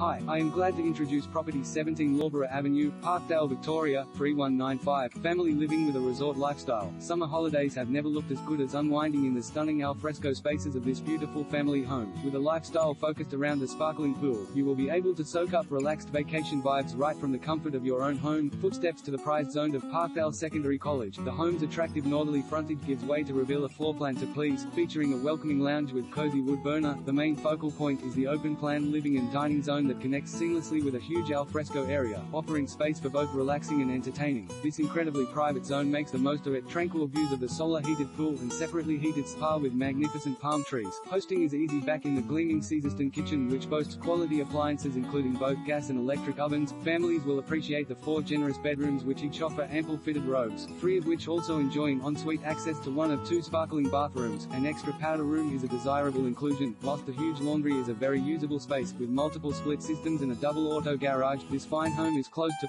Hi, I am glad to introduce property 17 Lawborough Avenue, Parkdale, Victoria, 3195. Family living with a resort lifestyle. Summer holidays have never looked as good as unwinding in the stunning alfresco spaces of this beautiful family home. With a lifestyle focused around the sparkling pool, you will be able to soak up relaxed vacation vibes right from the comfort of your own home. Footsteps to the prized zone of Parkdale Secondary College. The home's attractive northerly frontage gives way to reveal a floor plan to please, featuring a welcoming lounge with cozy wood burner. The main focal point is the open plan living and dining zone that connects seamlessly with a huge alfresco area, offering space for both relaxing and entertaining. This incredibly private zone makes the most of it. Tranquil views of the solar heated pool and separately heated spa with magnificent palm trees. Hosting is easy back in the gleaming Caesarstone kitchen which boasts quality appliances including both gas and electric ovens. Families will appreciate the four generous bedrooms which each offer ample fitted robes, three of which also enjoying ensuite access to one of two sparkling bathrooms. An extra powder room is a desirable inclusion, whilst the huge laundry is a very usable space with multiple split systems and a double auto garage. This fine home is close to